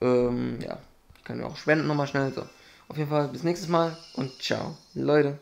Ähm, ja. Ich kann mir auch spenden nochmal schnell. So. Auf jeden Fall bis nächstes Mal und ciao, Leute.